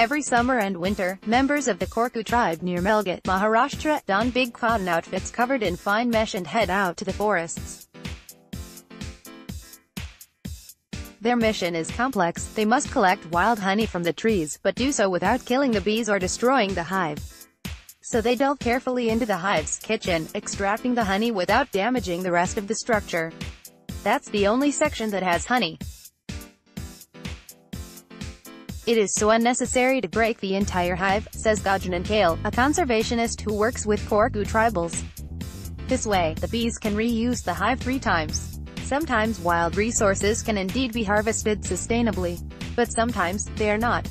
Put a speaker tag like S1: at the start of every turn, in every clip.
S1: Every summer and winter, members of the Korku tribe near Melghat, Maharashtra, don big cotton outfits covered in fine mesh and head out to the forests. Their mission is complex, they must collect wild honey from the trees, but do so without killing the bees or destroying the hive. So they delve carefully into the hive's kitchen, extracting the honey without damaging the rest of the structure. That's the only section that has honey. It is so unnecessary to break the entire hive, says Gajanan Kale, a conservationist who works with Korku tribals. This way, the bees can reuse the hive three times. Sometimes wild resources can indeed be harvested sustainably. But sometimes, they are not.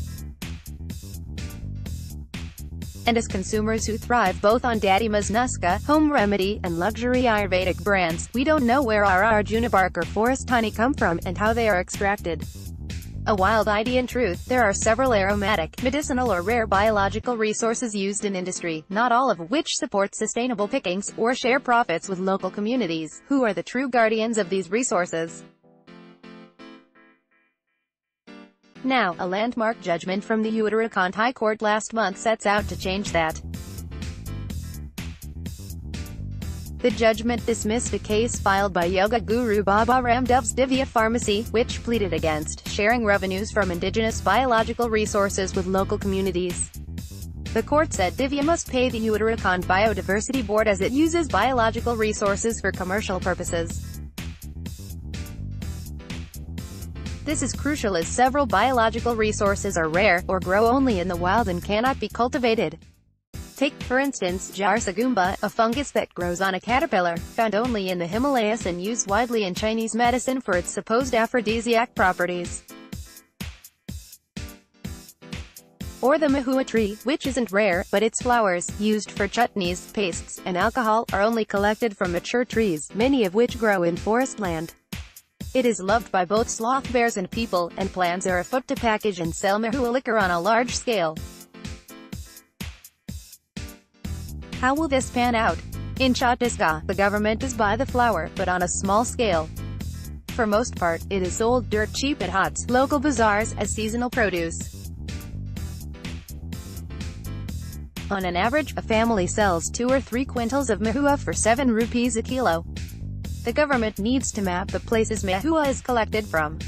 S1: And as consumers who thrive both on Daddy Nuska, home remedy, and luxury Ayurvedic brands, we don't know where our Arjuna bark or forest honey come from, and how they are extracted. A wild idea in truth, there are several aromatic, medicinal or rare biological resources used in industry, not all of which support sustainable pickings, or share profits with local communities, who are the true guardians of these resources. Now, a landmark judgment from the Uttarakhand High Court last month sets out to change that. The judgment dismissed a case filed by Yoga Guru Baba Ramdev's Divya Pharmacy, which pleaded against sharing revenues from indigenous biological resources with local communities. The court said Divya must pay the Uttarakhand Biodiversity Board as it uses biological resources for commercial purposes. This is crucial as several biological resources are rare, or grow only in the wild and cannot be cultivated. Take, for instance, Yarsagumba, a fungus that grows on a caterpillar, found only in the Himalayas and used widely in Chinese medicine for its supposed aphrodisiac properties. Or the mahua tree, which isn't rare, but its flowers, used for chutneys, pastes, and alcohol, are only collected from mature trees, many of which grow in forest land. It is loved by both sloth bears and people, and plans are afoot to package and sell mahua liquor on a large scale. How will this pan out? In Chhattisgarh, the government does buy the flower, but on a small scale. For most part, it is sold dirt cheap at hats, local bazaars, as seasonal produce. On an average, a family sells two or three quintals of mahua for 7 rupees a kilo. The government needs to map the places mahua is collected from.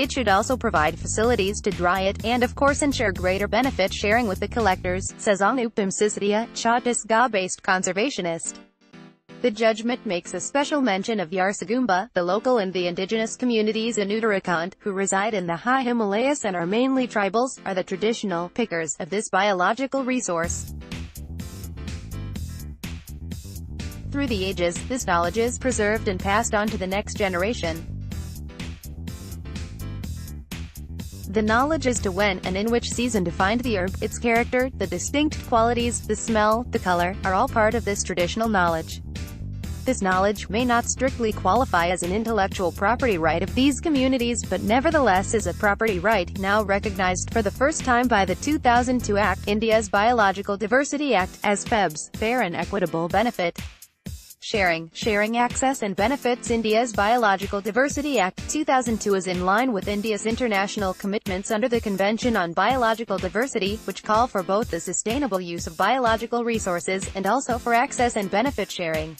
S1: It should also provide facilities to dry it, and of course ensure greater benefit sharing with the collectors, says Anupam Sisodia, Chhattisgarh-based conservationist. The judgment makes a special mention of Yarsagumba, the local and the indigenous communities in Uttarakhand, who reside in the high Himalayas and are mainly tribals, are the traditional pickers of this biological resource. Through the ages, this knowledge is preserved and passed on to the next generation. The knowledge as to when and in which season to find the herb, its character, the distinct qualities, the smell, the color, are all part of this traditional knowledge. This knowledge may not strictly qualify as an intellectual property right of these communities but nevertheless is a property right, now recognized for the first time by the 2002 Act, India's Biological Diversity Act, as FEBS, Fair and Equitable Benefit. Sharing, Sharing Access and Benefits India's Biological Diversity Act, 2002 is in line with India's international commitments under the Convention on Biological Diversity, which call for both the sustainable use of biological resources, and also for access and benefit sharing.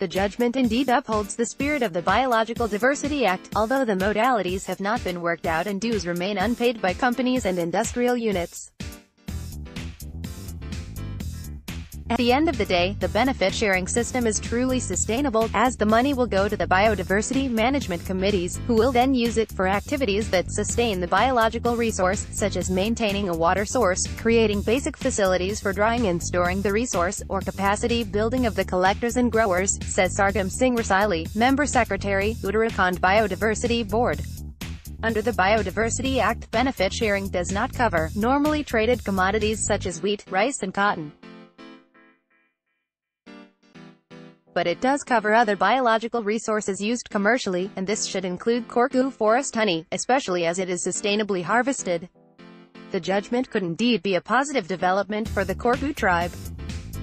S1: The judgment indeed upholds the spirit of the Biological Diversity Act, although the modalities have not been worked out and dues remain unpaid by companies and industrial units. At the end of the day, the benefit-sharing system is truly sustainable, as the money will go to the biodiversity management committees, who will then use it for activities that sustain the biological resource, such as maintaining a water source, creating basic facilities for drying and storing the resource, or capacity building of the collectors and growers, says Sargam Singh Rasaili, Member Secretary, Uttarakhand Biodiversity Board. Under the Biodiversity Act, benefit sharing does not cover normally traded commodities such as wheat, rice and cotton. But it does cover other biological resources used commercially, and this should include Korku forest honey, especially as it is sustainably harvested. The judgment could indeed be a positive development for the Korku tribe.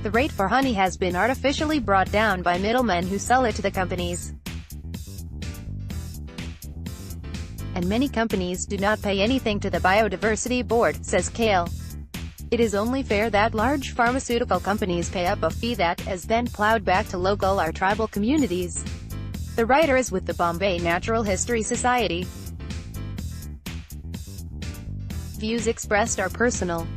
S1: The rate for honey has been artificially brought down by middlemen who sell it to the companies. and many companies do not pay anything to the Biodiversity Board, says Kale. It is only fair that large pharmaceutical companies pay up a fee that is then plowed back to local or tribal communities. The writer is with the Bombay Natural History Society. Views expressed are personal.